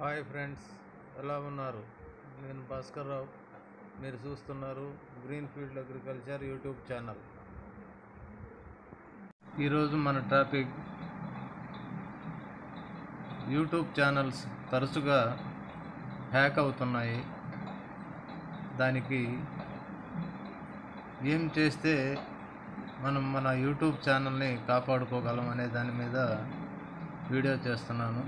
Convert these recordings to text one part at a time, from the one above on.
Hi friends ఎలా ఉన్నారు? నేను భాస్కర్ రావు మీరు చూస్తున్నారు green field agriculture YouTube channel. ఈరోజు మన టాపిక్ యూట్యూబ్ ఛానల్స్ తరచుగా హ్యాక్ అవుతున్నాయి. దానికి ఏం చేస్తే మనం మన యూట్యూబ్ ఛానల్ని కాపాడుకోగలం అనే దాని మీద వీడియో చేస్తున్నాను.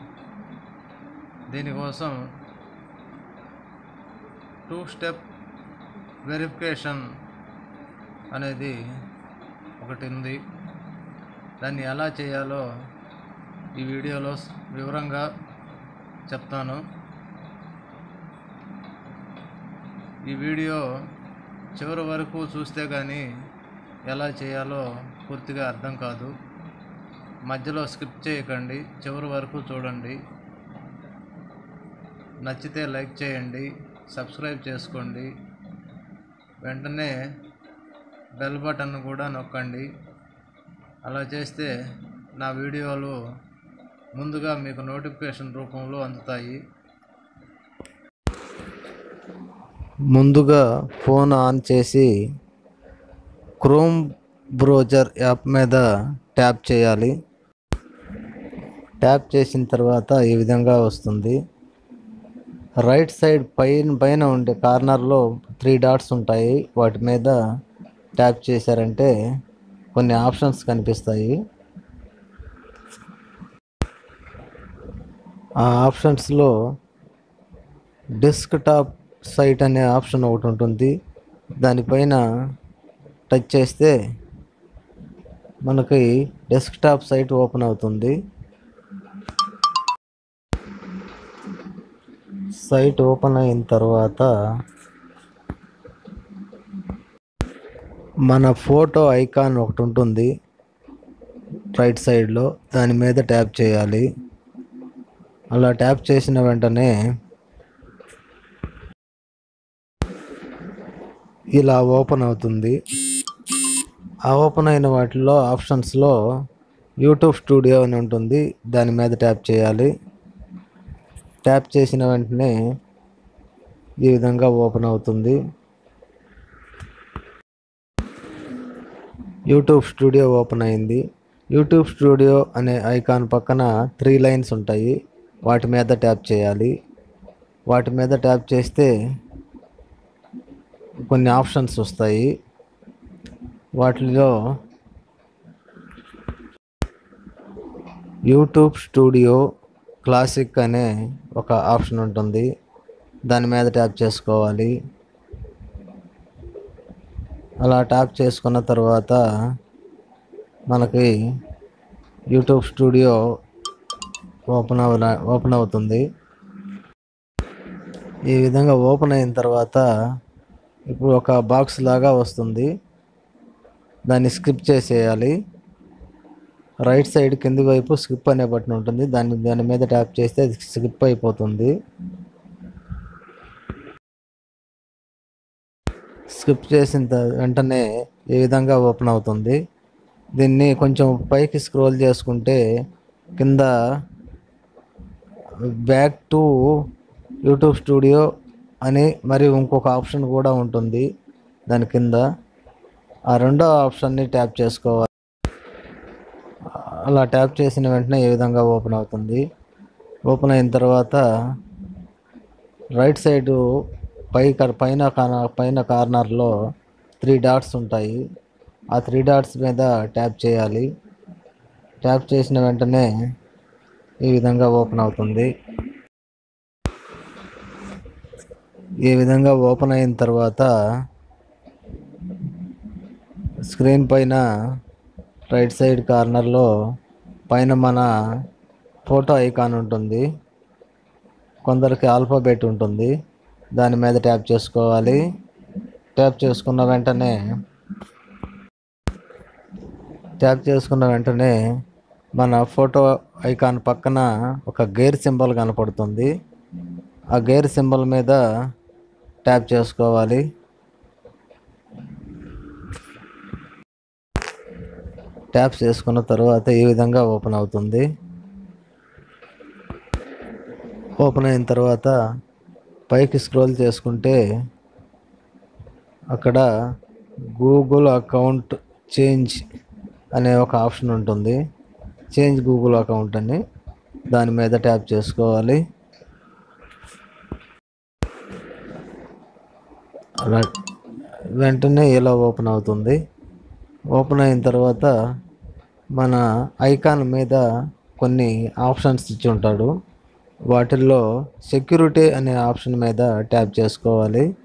దీనికోసం టూ స్టెప్ వెరిఫికేషన్ అనేది ఒకటి ఉంది దాన్ని ఎలా చేయాలో ఈ వీడియోలో వివరంగా చెప్తాను. ఈ వీడియో చివరి వరకు చూస్తే కానీ ఎలా చేయాలో పూర్తిగా అర్థం కాదు. మధ్యలో స్కిప్ చేయకండి చివరి వరకు చూడండి. నచ్చితే లైక్ చేయండి సబ్స్క్రైబ్ చేసుకోండి. వెంటనే బెల్ బటన్ కూడా నొక్కండి. అలా చేస్తే నా వీడియోలు ముందుగా మీకు నోటిఫికేషన్ రూపంలో అందుతాయి. ముందుగా ఫోన్ ఆన్ చేసి క్రోమ్ బ్రౌజర్ యాప్ మీద ట్యాప్ చేయాలి. ట్యాప్ చేసిన తర్వాత ఈ విధంగా వస్తుంది. రైట్ సైడ్ పైన పైన ఉండే కార్నర్లో త్రీ డాట్స్ ఉంటాయి. వాటి మీద ట్యాప్ చేశారంటే కొన్ని ఆప్షన్స్ కనిపిస్తాయి. ఆ ఆప్షన్స్లో డెస్క్టాప్ సైట్ అనే ఆప్షన్ ఒకటి ఉంటుంది. దానిపైన టచ్ చేస్తే మనకి డెస్క్టాప్ సైట్ ఓపెన్ అవుతుంది. సైట్ ఓపెన్ అయిన తర్వాత మన ఫోటో ఐకాన్ ఒకటి ఉంటుంది. రైట్ సైడ్లో దాని మీద ట్యాప్ చేయాలి. అలా ట్యాప్ చేసిన వెంటనే ఇలా ఓపెన్ అవుతుంది. ఆ ఓపెన్ అయిన వాటిలో ఆప్షన్స్లో యూట్యూబ్ స్టూడియో అని ఉంటుంది. దాని మీద ట్యాప్ చేయాలి. ట్యాప్ చేసిన వెంటనే ఈ విధంగా ఓపెన్ అవుతుంది. యూట్యూబ్ స్టూడియో ఓపెన్ అయింది. యూట్యూబ్ స్టూడియో అనే ఐకాన్ పక్కన త్రీ లైన్స్ ఉంటాయి. వాటి మీద ట్యాప్ చేయాలి. వాటి మీద ట్యాప్ చేస్తే కొన్ని ఆప్షన్స్ వస్తాయి. వాటిలో యూట్యూబ్ స్టూడియో క్లాసిక్ అనే ఒక ఆప్షన్ ఉంటుంది. దాని మీద ట్యాప్ చేసుకోవాలి. అలా ట్యాప్ చేసుకున్న తర్వాత మనకి యూట్యూబ్ స్టూడియో ఓపెన్ అవ ఓపెన్ అవుతుంది. ఈ విధంగా ఓపెన్ అయిన తర్వాత ఇప్పుడు ఒక బాక్స్ లాగా వస్తుంది. దాన్ని స్కిప్ చేసేయాలి. రైట్ సైడ్ కింది వైపు స్కిప్ అనే బటన్ ఉంటుంది. దాన్ని దాని మీద ట్యాప్ చేస్తే అది స్కిప్ అయిపోతుంది. స్కిప్ చేసిన వెంటనే ఈ విధంగా ఓపెన్ అవుతుంది. దీన్ని కొంచెం పైకి స్క్రోల్ చేసుకుంటే కింద బ్యాక్ టు యూట్యూబ్ స్టూడియో అని మరియు ఇంకొక ఆప్షన్ కూడా ఉంటుంది. దాని కింద ఆ రెండో ఆప్షన్ని ట్యాప్ చేసుకోవాలి. అలా ట్యాప్ చేసిన వెంటనే ఏ విధంగా ఓపెన్ అవుతుంది? ఓపెన్ అయిన తర్వాత రైట్ సైడు పై పైన పైన కార్నర్లో త్రీ డాట్స్ ఉంటాయి. ఆ త్రీ డాట్స్ మీద ట్యాప్ చేయాలి. ట్యాప్ చేసిన వెంటనే ఈ విధంగా ఓపెన్ అవుతుంది. ఈ విధంగా ఓపెన్ అయిన తర్వాత స్క్రీన్ పైన రైట్ సైడ్ కార్నర్లో పైన మన ఫోటో ఐకాన్ ఉంటుంది. కొందరికి ఆల్ఫాబెట్ ఉంటుంది. దాని మీద ట్యాప్ చేసుకోవాలి. ట్యాప్ చేసుకున్న వెంటనే ట్యాప్ చేసుకున్న వెంటనే మన ఫోటో ఐకాన్ పక్కన ఒక గేర్ సింబల్ కనపడుతుంది. ఆ గేర్ సింబల్ మీద ట్యాప్ చేసుకోవాలి. ట్యాప్ చేసుకున్న తర్వాత ఈ విధంగా ఓపెన్ అవుతుంది. ఓపెన్ అయిన తర్వాత పైకి స్క్రోల్ చేసుకుంటే అక్కడ గూగుల్ అకౌంట్ చేంజ్ అనే ఒక ఆప్షన్ ఉంటుంది. చేంజ్ గూగుల్ అకౌంట్ అని దాని మీద ట్యాప్ చేసుకోవాలి. అలా వెంటనే ఇలా ఓపెన్ అవుతుంది. ఓపెన్ అయిన తర్వాత మన ఐకాన్ మీద కొన్ని ఆప్షన్స్ ఇచ్చి ఉంటాడు. వాటిల్లో సెక్యూరిటీ అనే ఆప్షన్ మీద ట్యాప్ చేసుకోవాలి.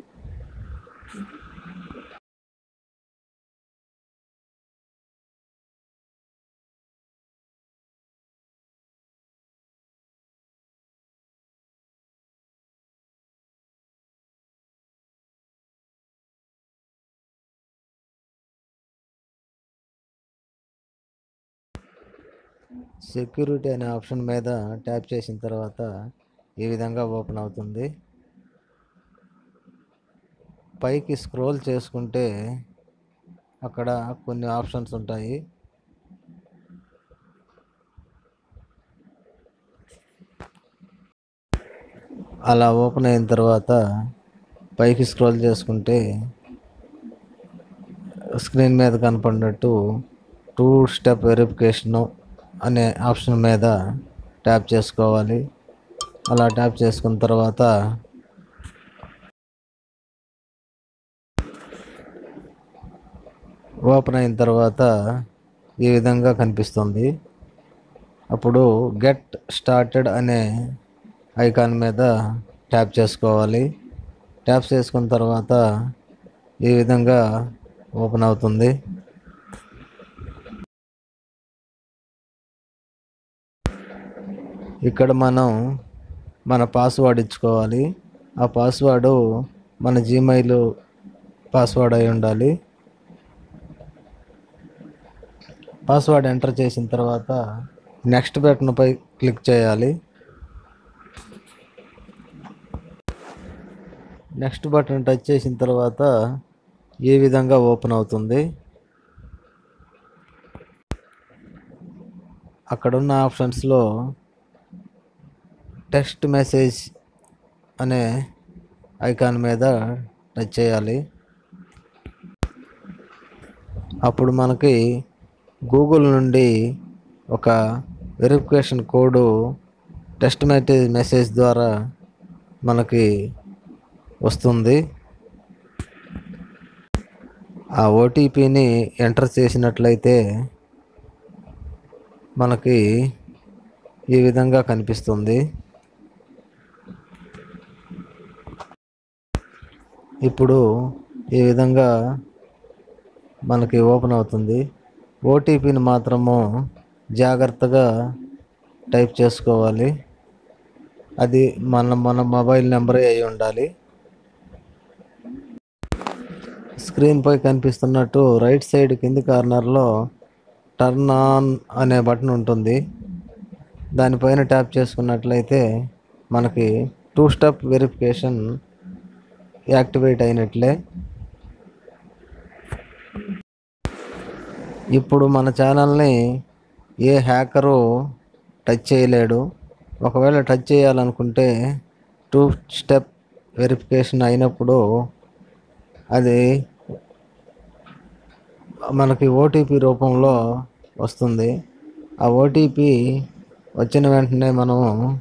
సెక్యూరిటీ అనే ఆప్షన్ మీద ట్యాప్ చేసిన తర్వాత ఈ విధంగా ఓపెన్ అవుతుంది. పైకి స్క్రోల్ చేసుకుంటే అక్కడ కొన్ని ఆప్షన్స్ ఉంటాయి. అలా ఓపెన్ అయిన తర్వాత పైకి స్క్రోల్ చేసుకుంటే స్క్రీన్ మీద కనపడినట్టు టూ స్టెప్ వెరిఫికేషను అనే ఆప్షన్ మీద ట్యాప్ చేసుకోవాలి. అలా ట్యాప్ చేసుకున్న తర్వాత ఓపెన్ అయిన తర్వాత ఈ విధంగా కనిపిస్తుంది. అప్పుడు గెట్ స్టార్టెడ్ అనే ఐకాన్ మీద ట్యాప్ చేసుకోవాలి. ట్యాప్ చేసుకున్న తర్వాత ఈ విధంగా ఓపెన్ అవుతుంది. ఇక్కడ మనం మన పాస్వర్డ్ ఇచ్చుకోవాలి. ఆ పాస్వర్డ్ మన జీమెయిల్ పాస్వర్డ్ అయి ఉండాలి. పాస్వర్డ్ ఎంటర్ చేసిన తర్వాత నెక్స్ట్ బటన్పై క్లిక్ చేయాలి. నెక్స్ట్ బటన్ టచ్ చేసిన తర్వాత ఈ విధంగా ఓపెన్ అవుతుంది? అక్కడున్న ఆప్షన్స్లో టెక్స్ట్ మెసేజ్ అనే ఐకాన్ మీద టచ్ చేయాలి. అప్పుడు మనకి గూగుల్ నుండి ఒక verification code test message message ద్వారా మనకి వస్తుంది. ఆ ఓటీపీని ఎంటర్ చేసినట్లయితే మనకి ఈ విధంగా కనిపిస్తుంది. ఇప్పుడు ఈ విధంగా మనకి ఓపెన్ అవుతుంది. ఓటీపీని మాత్రము జాగ్రత్తగా టైప్ చేసుకోవాలి. అది మన మన మొబైల్ నెంబరే అయి ఉండాలి. స్క్రీన్పై కనిపిస్తున్నట్టు రైట్ సైడ్ కింది కార్నర్లో టర్న్ ఆన్ అనే బటన్ ఉంటుంది. దానిపైన ట్యాప్ చేసుకున్నట్లయితే మనకి టూ స్టెప్ వెరిఫికేషన్ యాక్టివేట్ అయినట్లే. ఇప్పుడు మన ఛానల్ని ఏ హ్యాకరు టచ్ చేయలేడు. ఒకవేళ టచ్ చేయాలనుకుంటే టూ స్టెప్ వెరిఫికేషన్ అయినప్పుడు అది మనకి ఓటీపీ రూపంలో వస్తుంది. ఆ ఓటీపీ వచ్చిన వెంటనే మనము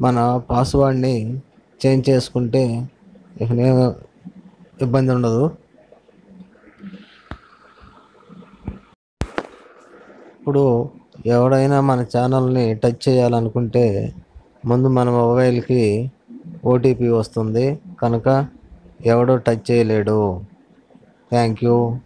మన పాస్వర్డ్ని చేంజ్ చేసుకుంటే ఇక ఇబ్బంది ఉండదు. ఇప్పుడు ఎవడైనా మన ఛానల్ని టచ్ చేయాలనుకుంటే ముందు మన మొబైల్కి ఓటీపీ వస్తుంది. కనుక ఎవడో టచ్ చేయలేడు. Thank you.